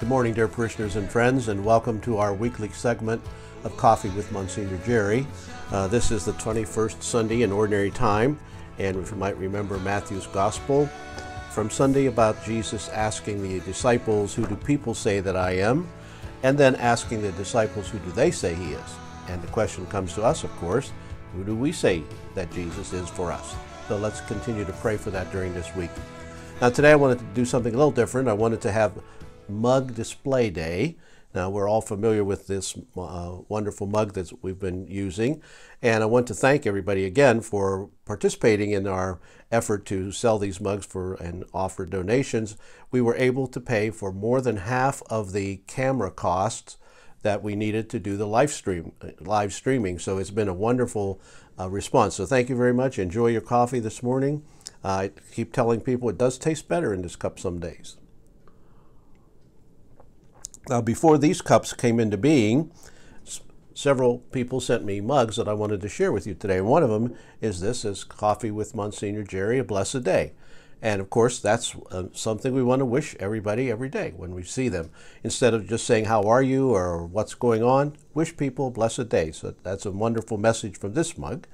Good morning, dear parishioners and friends, and welcome to our weekly segment of Coffee with Monsignor Jerry. Uh, this is the 21st Sunday in Ordinary Time, and if you might remember Matthew's Gospel from Sunday about Jesus asking the disciples, Who do people say that I am? and then asking the disciples, Who do they say he is? And the question comes to us, of course, Who do we say that Jesus is for us? So let's continue to pray for that during this week. Now, today I wanted to do something a little different. I wanted to have Mug Display Day. Now, we're all familiar with this uh, wonderful mug that we've been using, and I want to thank everybody again for participating in our effort to sell these mugs for and offer donations. We were able to pay for more than half of the camera costs that we needed to do the live stream live streaming. So it's been a wonderful uh, response. So thank you very much. Enjoy your coffee this morning. Uh, I keep telling people it does taste better in this cup some days. Now, before these cups came into being, several people sent me mugs that I wanted to share with you today. One of them is this, is Coffee with Monsignor Jerry, a blessed day. And of course, that's uh, something we want to wish everybody every day when we see them. Instead of just saying, How are you? or What's going on? Wish people blessed day. So that's a wonderful message from this mug.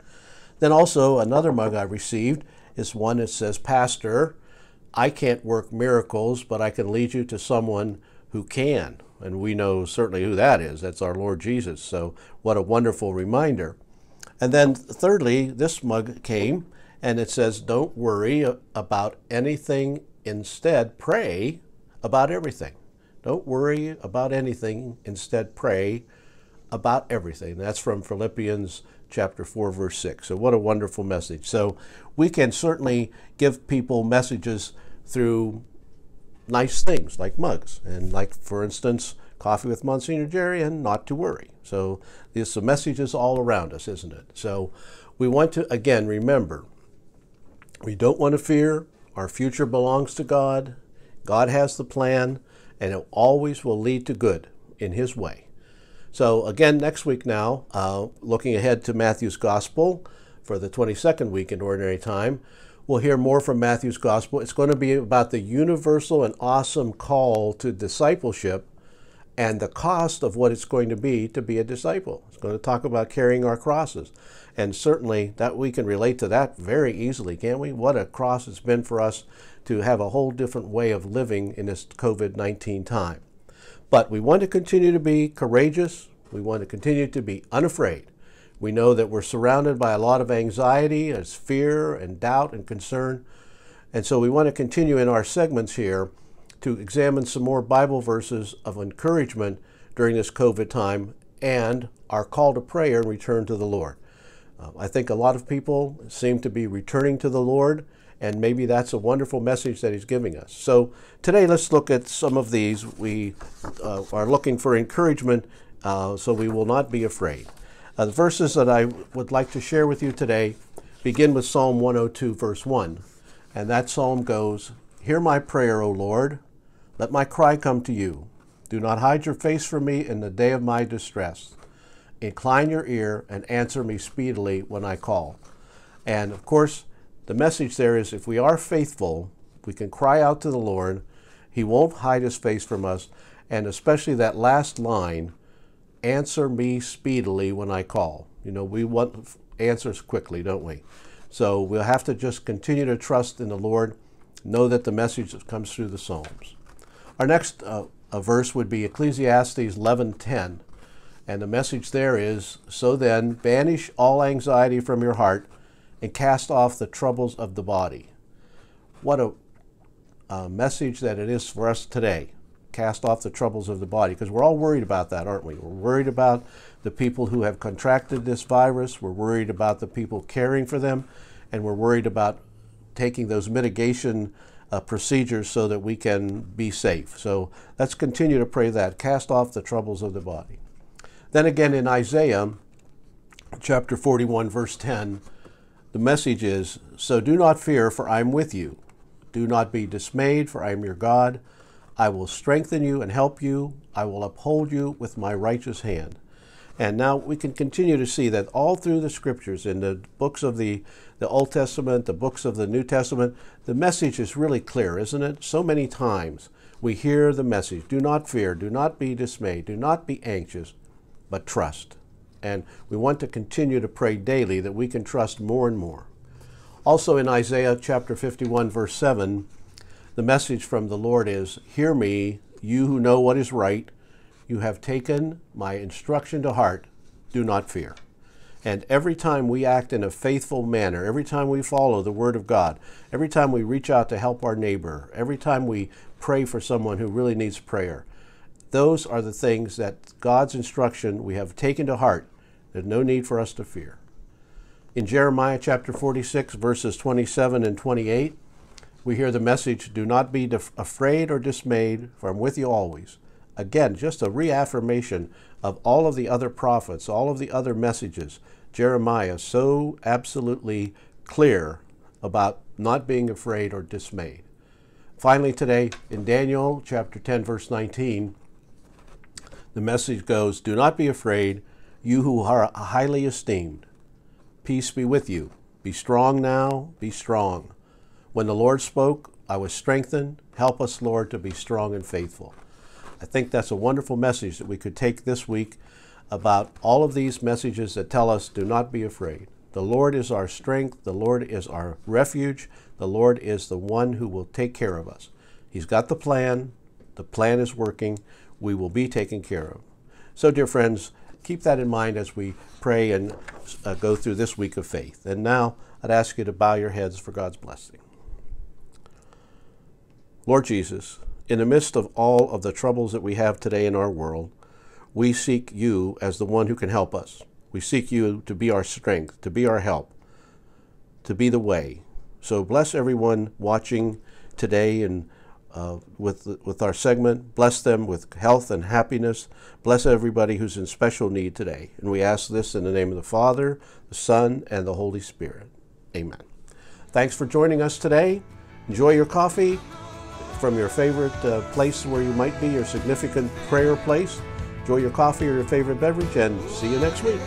Then also, another mug I received is one that says, Pastor, I can't work miracles, but I can lead you to someone who can. And we know certainly who that is. That's our Lord Jesus. So, what a wonderful reminder. And then, thirdly, this mug came and it says, Don't worry about anything. Instead, pray about everything. Don't worry about anything. Instead, pray about everything. That's from Philippians chapter 4, verse 6. So, what a wonderful message. So, we can certainly give people messages through nice things like mugs. And like for instance coffee with monsignor jerry and not to worry. So there's some messages all around us isn't it? So we want to again remember we don't want to fear. Our future belongs to god. God has the plan and it always will lead to good in his way. So again next week now uh, looking ahead to matthew's gospel for the 22nd week in ordinary time We'll hear more from Matthew's gospel. It's going to be about the universal and awesome call to discipleship and the cost of what it's going to be to be a disciple. It's going to talk about carrying our crosses. And certainly that we can relate to that very easily, can't we? What a cross it's been for us to have a whole different way of living in this COVID 19 time. But we want to continue to be courageous. We want to continue to be unafraid. We know that we're surrounded by a lot of anxiety, as fear and doubt and concern. And so we want to continue in our segments here to examine some more Bible verses of encouragement during this COVID time and our call to prayer and return to the Lord. Uh, I think a lot of people seem to be returning to the Lord, and maybe that's a wonderful message that He's giving us. So today, let's look at some of these. We uh, are looking for encouragement, uh, so we will not be afraid. Uh, the verses that I would like to share with you today begin with Psalm 102, verse 1. And that psalm goes Hear my prayer, O Lord. Let my cry come to you. Do not hide your face from me in the day of my distress. Incline your ear and answer me speedily when I call. And of course, the message there is if we are faithful, we can cry out to the Lord. He won't hide his face from us. And especially that last line, answer me speedily when I call. You know, we want answers quickly, don't we? So we'll have to just continue to trust in the Lord, know that the message comes through the Psalms. Our next uh, verse would be Ecclesiastes 11:10, and the message there is, "So then, banish all anxiety from your heart, and cast off the troubles of the body." What a, a message that it is for us today cast off the troubles of the body because we're all worried about that, aren't we? We're worried about the people who have contracted this virus, we're worried about the people caring for them, and we're worried about taking those mitigation uh, procedures so that we can be safe. So let's continue to pray that. Cast off the troubles of the body. Then again in Isaiah chapter 41, verse 10, the message is So do not fear, for I am with you. Do not be dismayed, for I am your God. I will strengthen you and help you. I will uphold you with my righteous hand. And now we can continue to see that all through the scriptures, in the books of the, the Old Testament, the books of the New Testament, the message is really clear, isn't it? So many times we hear the message do not fear, do not be dismayed, do not be anxious, but trust. And we want to continue to pray daily that we can trust more and more. Also in Isaiah chapter 51, verse 7, the message from the Lord is Hear me, you who know what is right. You have taken my instruction to heart. Do not fear. And every time we act in a faithful manner, every time we follow the Word of God, every time we reach out to help our neighbor, every time we pray for someone who really needs prayer, those are the things that God's instruction we have taken to heart. There's no need for us to fear. In Jeremiah chapter 46, verses 27 and 28, we hear the message Do not be afraid or dismayed, for I'm with you always. Again, just a reaffirmation of all of the other prophets, all of the other messages. Jeremiah so absolutely clear about not being afraid or dismayed. Finally, today in Daniel chapter 10, verse 19, the message goes Do not be afraid, you who are highly esteemed. Peace be with you. Be strong now, be strong. When the Lord spoke, I was strengthened. Help us, Lord, to be strong and faithful. I think that's a wonderful message that we could take this week about all of these messages that tell us do not be afraid. The Lord is our strength, the Lord is our refuge, the Lord is the one who will take care of us. He's got the plan, the plan is working, we will be taken care of. So, dear friends, keep that in mind as we pray and uh, go through this week of faith. And now I'd ask you to bow your heads for God's blessing. Lord Jesus, in the midst of all of the troubles that we have today in our world, we seek you as the one who can help us. We seek you to be our strength, to be our help, to be the way. So bless everyone watching today and uh, with, with our segment. Bless them with health and happiness. Bless everybody who's in special need today. And we ask this in the name of the Father, the Son, and the Holy Spirit. Amen. Thanks for joining us today. Enjoy your coffee from your favorite uh, place where you might be, your significant prayer place. Enjoy your coffee or your favorite beverage, and see you next week.